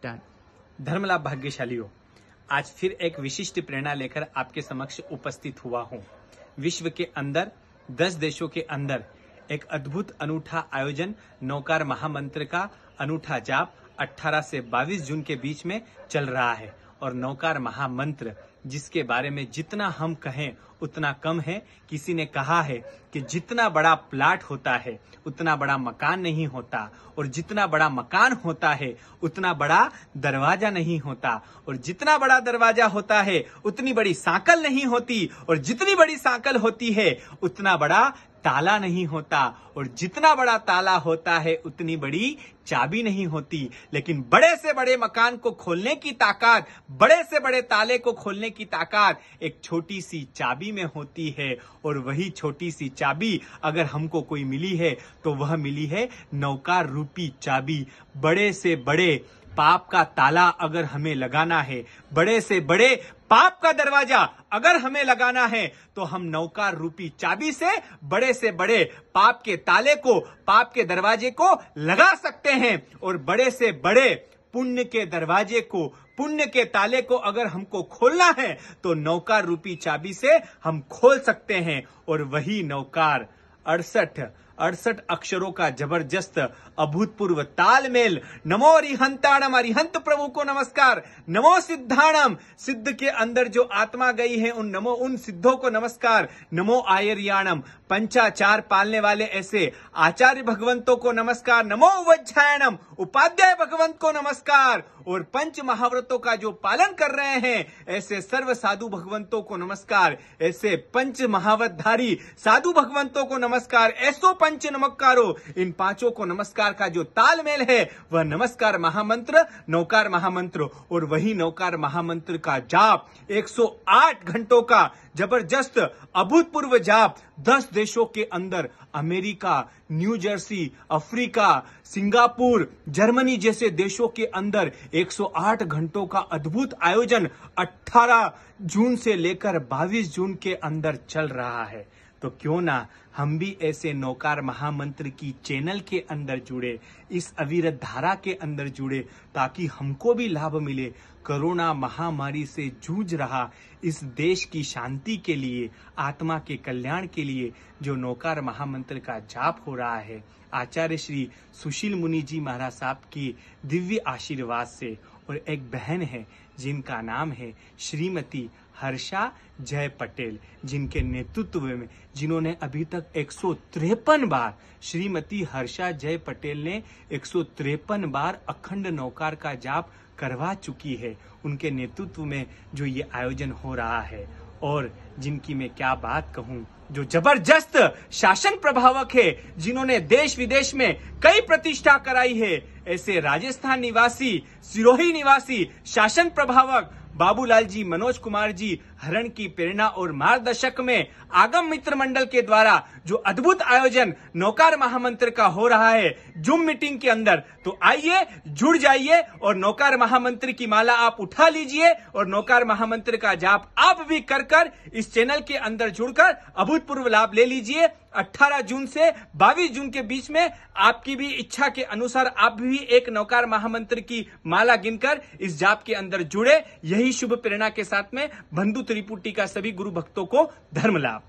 Start धर्मलाभ भाग्यशाली हो। आज फिर एक विशिष्ट प्रेरणा लेकर आपके समक्ष उपस्थित हुआ हूँ। विश्व के अंदर, दस देशों के अंदर, एक अद्भुत अनूठा आयोजन, नौकार महामंत्र का अनूठा जाप 18 से 22 जून के बीच में चल रहा है और नौकार महामंत्र जिसके बारे में जितना हम कहें, उतना कम है। किसी ने कहा है कि जितना बड़ा प्लाट होता है, उतना बड़ा मकान नहीं होता। और जितना बड़ा मकान होता है, उतना बड़ा दरवाज़ा नहीं होता। और जितना बड़ा दरवाज़ा होता है, उतनी बड़ी साकल नहीं होती। और जितनी बड़ी साकल होती है, उतना बड़ा ताला नहीं होता और जितना बड़ा ताला होता है, उतनी बड़ी चाबी नहीं होती। लेकिन बड़े से बड़े मकान को खोलने की ताकत, बड़े से बड़े ताले को खोलने की ताकत एक छोटी सी चाबी में होती है। और वही छोटी सी चाबी अगर हमको कोई मिली है तो वह मिली है नौकार रूपी चाबी। बड़े से बड़े पाप का ताला अगर हमें लगाना है, बड़े से बड़े पाप का दरवाज़ा अगर हमें लगाना है तो हम नौकार रूपी चाबी से बड़े से बड़े पाप के ताले को, पाप के दरवाजे को लगा सकते हैं और बड़े से बड़े पुण्य के दरवाजे को, पुण्य के ताले को अगर हमको खोलना है तो नौकार रूपी चाबी से हम खोल सकते हैं और वही नौकार अड़सठ अड़सठ अक्षरों का ज़बरदस्त, अभूतपूर्व तालमेल। नमो अरिहंताणम अरिहंत प्रभु को नमस्कार। नमो सिद्धाणम, सिद्ध के अंदर जो आत्मा गई है, उन नमो, उन सिद्धों को नमस्कार। नमो आयरियाणम, पंचाचार पालने वाले ऐसे आचार्य भगवंतों को नमस्कार। नमो वज्जायणम उपाध्याय भगवंत को नमस्कार। और पंच महाव्रतों का जो पालन कर रहे हैं, ऐसे सर्व साधु भगवंतों को नमस्कार। ऐसे पंच महावतधारी साधु भगवंतों को नमस्कार। ऐसो पंच नमस्कारो। इन पाँचों को नमस्कार का जो तालमेल है, वह नमस्कार महामंत्र, नौकार महामंत्र और वही नौकार महामंत्र का जाप। 108 घंटों का ज़बरदस्त, अभूतपूर्व जाप 10 देशों के अंदर, America, New Jersey, Africa, Singapore, Germany जैसे देशों के अंदर 108 घंटों का अद्भुत आयोजन 18 जून से लेकर 22 जून के अंदर चल रहा है। तो क्यों ना हम भी ऐसे नौकार महामंत्र की चैनल के अंदर जुड़े, इस अविरत धारा के अंदर जुड़े, ताकि हमको भी लाभ मिले। कोरोना महामारी से जूझ रहा इस देश की शांति के लिए, आत्मा के कल्याण के लिए जो नौकार महामंत्र का जाप हो रहा है। आचार्य श्री सुशील मुनि जी महाराज साहब की दिव्य आशीर्वाद से और एक बहन है, जिनका नाम है श्रीमती हर्षा जय पटेल, जिनके नेतृत्व में, जिन्होंने अभी तक एक बार श्रीमती हर्षा जय पटेल ने एक बार अखंड नौकार का जाप करवा चुकी है। उनके नेतृत्व में जो ये आयोजन हो रहा है, और जिनकी मैं क्या बात कहूँ, जो ज़बरदस्त शासन प्रभावक है, जिन्होंने देश विदेश में कई प्रतिष्ठा कराई है ऐसे राजस्थान निवासी सिरोही निवासी शासन प्रभावक बाबूलाल जी मनोज कुमार जी हरण की प्रेरणा और मार्गदर्शक में आगम मित्र मंडल के द्वारा जो अद्भुत आयोजन नौकार महामंत्र का हो रहा है जूम मीटिंग के अंदर तो आइए, जुड़ जाइए और नौकार महामंत्र की माला आप उठा लीजिए और नौकार महामंत्र का जाप आप भी कर कर इस चैनल के अंदर जुड़कर अभूतपूर्व लाभ ले लीजिए। 18 जून से 22 जून के बीच में आपकी भी इच्छा के अनुसार आप भी एक नौकार महामंत्र की माला गिनकर इस जाप के अंदर जुड़े। यही शुभ प्रेरणा के साथ में बंधु त्रिपुटी का सभी गुरु भक्तों को धर्म लाभ